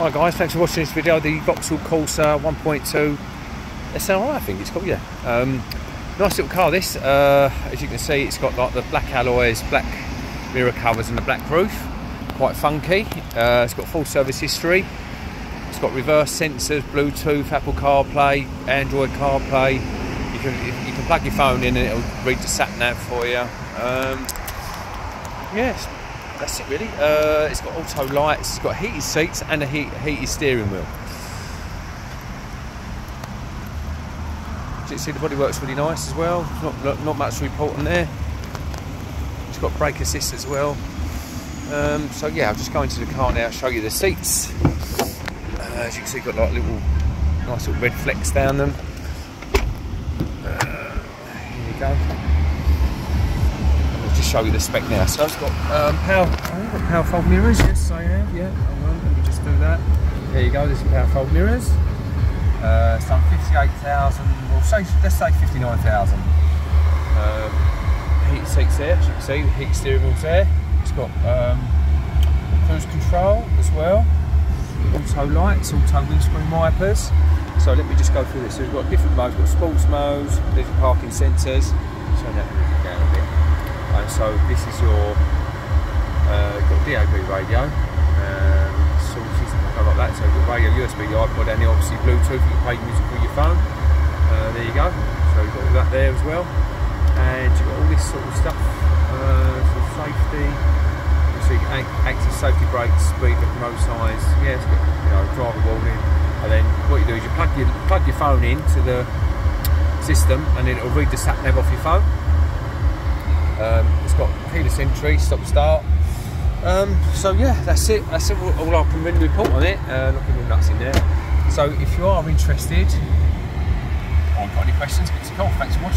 Hi guys, thanks for watching this video. The Vauxhall Corsa 1.2 SLI, I think it's called, yeah. Um, nice little car this. Uh, as you can see, it's got like the black alloys, black mirror covers and the black roof. Quite funky. Uh, it's got full service history. It's got reverse sensors, Bluetooth, Apple CarPlay, Android CarPlay. You can, you can plug your phone in and it'll read the sat nav for you. Um, yes, that's it really. Uh, it's got auto lights, it's got heated seats and a heat, heated steering wheel. you see the body works really nice as well. Not, not, not much to report on there. It's got brake assist as well. Um, so yeah, I'll just go into the car now, show you the seats. Uh, as you can see, got like little nice little red flecks down them. Uh, here you go show you the spec now. So it's got um, power, oh, power fold mirrors. Yes, I have. Yeah, on, let me just do that. There you go. There's some power fold mirrors. Uh, done 58,000. Well, say let's say 59,000. Um, heated seats there, as you can see. Heat steering wheel's there. It's got um, cruise control as well. Auto lights, auto windscreen wipers. So let me just go through this. So we've got different modes. We've got sports modes, different parking sensors. So a bit. And so this is your uh, DAB radio, um, sources and like that. So you've radio, USB, the iPod, and obviously Bluetooth. You can play music with your phone. Uh, there you go. So you've got all that there as well, and you've got all this sort of stuff. Uh, for safety. So you can active safety brakes, speed road size. Yeah, it's got you know driver warning. And then what you do is you plug your plug your phone into the system, and then it'll read the sat nav off your phone. Um, it's got keyless entry, stop start. Um, so yeah, that's it. That's all, all I can really report on it. Uh, looking all nuts in there. So if you are interested or got any questions, give us a call. Thanks for watching.